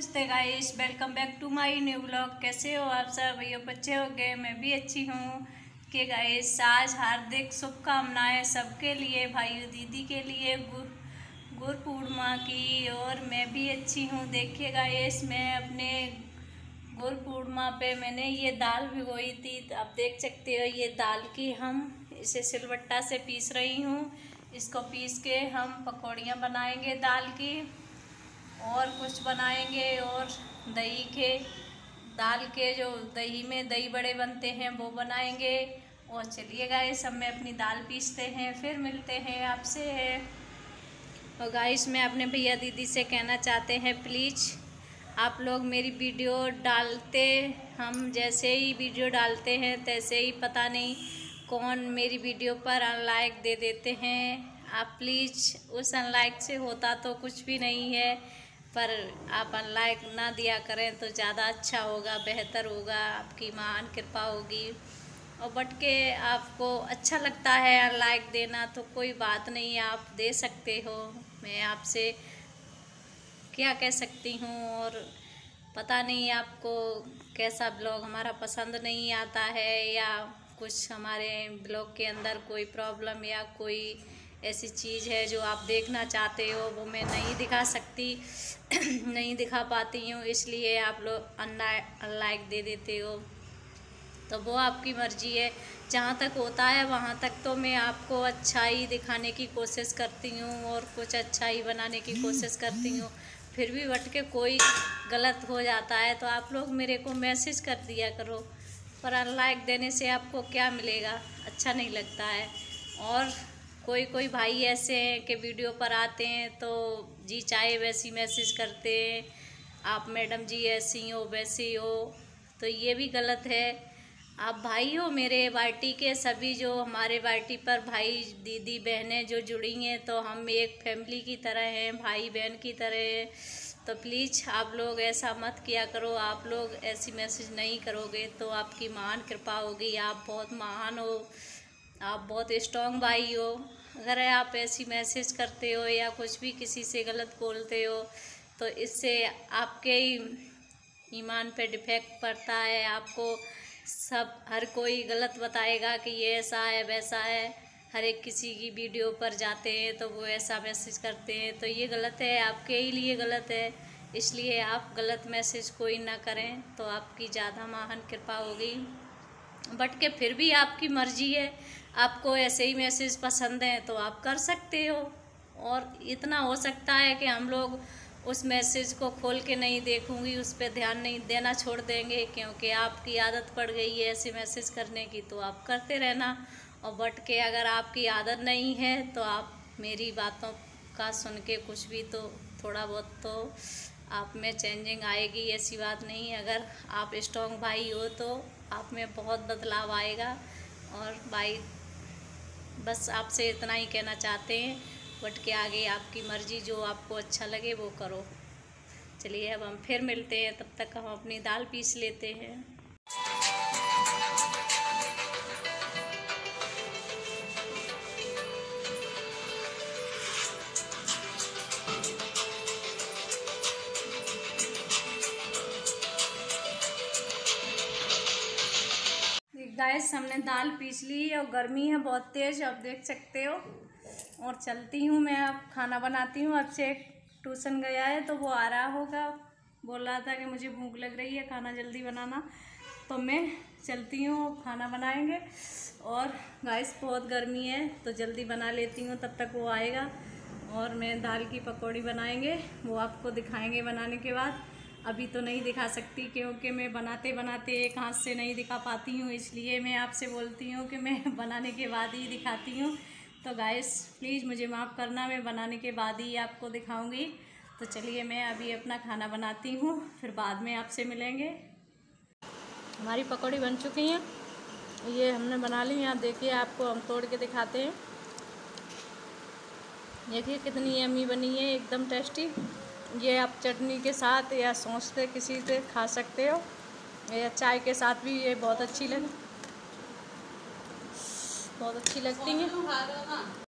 नमस्ते guys welcome back to my new blog कैसे हो आप सब? भैया बच्चे हो गए, मैं भी अच्छी हूँ। कि गाइस आज हार्दिक शुभकामनाएँ सबके लिए भाई दीदी के लिए, गुर गुरु पूर्णिमा की। और मैं भी अच्छी हूँ। देखिए गाइस मैं अपने गुरु पूर्णिमा पे मैंने ये दाल भिगोई थी। आप देख सकते हो, ये दाल की हम इसे सिलवट्टा से पीस रही हूँ। इसको पीस के हम पकौड़ियाँ बनाएँगे दाल की। और कुछ बनाएँगे और दही के, दाल के जो दही में दही बड़े बनते हैं, वो बनाएँगे। और चलिए गाइस सब में अपनी दाल पीसते हैं, फिर मिलते हैं आपसे। और गाइस मैं अपने भैया दीदी से कहना चाहते हैं प्लीज़ आप लोग मेरी वीडियो डालते, हम जैसे ही वीडियो डालते हैं, तैसे ही पता नहीं कौन मेरी वीडियो पर अनलाइक दे देते हैं। आप प्लीज़ उस अनलाइक से होता तो कुछ भी नहीं है। पर आप अनलाइक ना दिया करें तो ज़्यादा अच्छा होगा, बेहतर होगा, आपकी महान कृपा होगी। और बट के आपको अच्छा लगता है अनलाइक देना तो कोई बात नहीं, आप दे सकते हो। मैं आपसे क्या कह सकती हूँ और पता नहीं आपको कैसा ब्लॉग हमारा पसंद नहीं आता है या कुछ हमारे ब्लॉग के अंदर कोई प्रॉब्लम या कोई ऐसी चीज़ है जो आप देखना चाहते हो, वो मैं नहीं दिखा सकती, नहीं दिखा पाती हूँ, इसलिए आप लोग अनलाइक दे देते हो। तो वो आपकी मर्ज़ी है। जहाँ तक होता है, वहाँ तक तो मैं आपको अच्छा ही दिखाने की कोशिश करती हूँ और कुछ अच्छा ही बनाने की कोशिश करती हूँ। फिर भी बट के कोई गलत हो जाता है तो आप लोग मेरे को मैसेज कर दिया करो। पर अनलाइक देने से आपको क्या मिलेगा? अच्छा नहीं लगता है। और कोई कोई भाई ऐसे हैं कि वीडियो पर आते हैं तो जी चाहे वैसी मैसेज करते हैं, आप मैडम जी ऐसी हो, वैसी हो तो ये भी गलत है। आप भाई हो मेरे वाइटी के, सभी जो हमारे वाइटी पर भाई, दीदी, बहनें जो जुड़ी हैं तो हम एक फैमिली की तरह हैं, भाई बहन की तरह हैं। तो प्लीज़ आप लोग ऐसा मत किया करो, आप लोग ऐसी मैसेज नहीं करोगे तो आपकी महान कृपा होगी। आप बहुत महान हो। आप बहुत स्ट्रॉन्ग भाई हो। अगर आप ऐसी मैसेज करते हो या कुछ भी किसी से गलत बोलते हो तो इससे आपके ही ईमान पे डिफेक्ट पड़ता है। आपको सब, हर कोई गलत बताएगा कि ये ऐसा है, वैसा है। हर एक किसी की वीडियो पर जाते हैं तो वो ऐसा मैसेज करते हैं। तो ये गलत है, आपके ही लिए गलत है। इसलिए आप गलत मैसेज कोई ना करें तो आपकी ज़्यादा महान कृपा होगी। बट के फिर भी आपकी मर्ज़ी है। आपको ऐसे ही मैसेज पसंद हैं तो आप कर सकते हो। और इतना हो सकता है कि हम लोग उस मैसेज को खोल के नहीं देखूँगी, उस पर ध्यान नहीं देना छोड़ देंगे, क्योंकि आपकी आदत पड़ गई है ऐसे मैसेज करने की तो आप करते रहना। और बट के अगर आपकी आदत नहीं है तो आप मेरी बातों का सुन के कुछ भी तो थोड़ा बहुत तो आप में चेंजिंग आएगी, ऐसी बात नहीं। अगर आप स्ट्रॉन्ग भाई हो तो आप में बहुत बदलाव आएगा। और भाई बस आपसे इतना ही कहना चाहते हैं, बट के आगे आपकी मर्ज़ी जो आपको अच्छा लगे वो करो। चलिए अब हम फिर मिलते हैं, तब तक हम अपनी दाल पीस लेते हैं। गैस हमने दाल पीस ली है और गर्मी है, बहुत तेज़ आप देख सकते हो। और चलती हूँ मैं अब, खाना बनाती हूँ। अब से ट्यूशन गया है तो वो आ रहा होगा। बोल रहा था कि मुझे भूख लग रही है, खाना जल्दी बनाना। तो मैं चलती हूँ, खाना बनाएँगे। और गैस बहुत गर्मी है तो जल्दी बना लेती हूँ, तब तक वो आएगा। और मैं दाल की पकौड़ी बनाएँगे, वो आपको दिखाएँगे बनाने के बाद। अभी तो नहीं दिखा सकती क्योंकि मैं बनाते बनाते एक हाथ से नहीं दिखा पाती हूँ, इसलिए मैं आपसे बोलती हूँ कि मैं बनाने के बाद ही दिखाती हूँ। तो गाइस प्लीज़ मुझे माफ़ करना, मैं बनाने के बाद ही आपको दिखाऊँगी। तो चलिए मैं अभी अपना खाना बनाती हूँ, फिर बाद में आपसे मिलेंगे। हमारी पकौड़ी बन चुकी हैं। ये हमने बना ली, यहाँ देखिए आपको हम तोड़ के दिखाते हैं। देखिए कितनी अम्मी बनी है, एकदम टेस्टी ये आप चटनी के साथ या सॉस से किसी से खा सकते हो। या चाय के साथ भी ये बहुत अच्छी लग, बहुत अच्छी लगती हैं।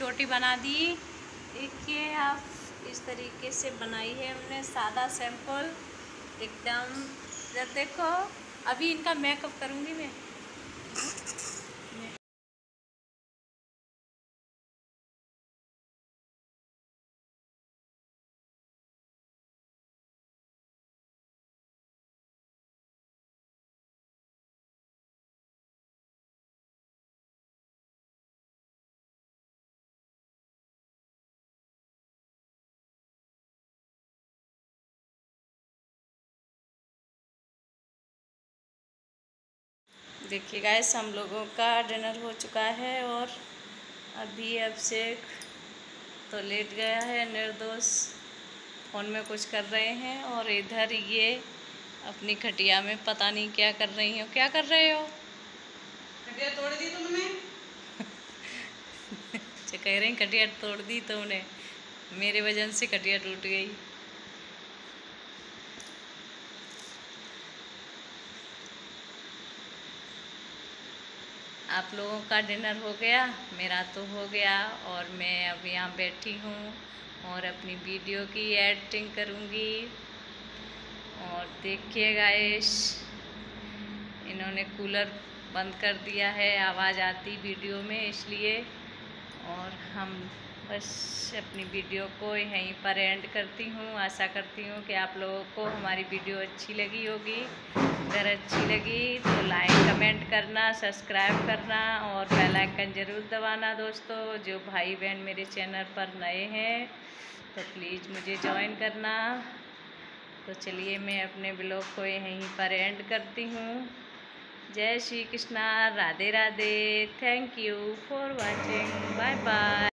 रोटी बना दी। देखिए, आप इस तरीके से बनाई है हमने सादा सैंपल। एकदम, जब देखो, अभी इनका मेकअप करूँगी मैं। देखिए गाइस हम लोगों का डिनर हो चुका है और अभी अब से तो लेट गया है निर्दोष फ़ोन में कुछ कर रहे हैं और इधर ये अपनी खटिया में पता नहीं क्या कर रही हो। क्या कर रहे हो? खटिया तोड़ दी तुमने? कह रहे हैं खटिया तोड़ दी तुमने मेरे वज़न से खटिया टूट गई। आप लोगों का डिनर हो गया, मेरा तो हो गया और मैं अब यहाँ बैठी हूँ और अपनी वीडियो की एडिटिंग करूँगी। और देखिए गाइस इन्होंने कूलर बंद कर दिया है, आवाज़ आती वीडियो में इसलिए। और हम बस अपनी वीडियो को यहीं पर एंड करती हूँ। आशा करती हूँ कि आप लोगों को हमारी वीडियो अच्छी लगी होगी। अगर अच्छी लगी तो लाइक कमेंट करना सब्सक्राइब करना और बेल आइकन ज़रूर दबाना दोस्तों। जो भाई बहन मेरे चैनल पर नए हैं तो प्लीज़ मुझे ज्वाइन करना। तो चलिए मैं अपने ब्लॉग को यहीं पर एंड करती हूँ। जय Shri Krishna Radhe Radhe thank you for watching bye bye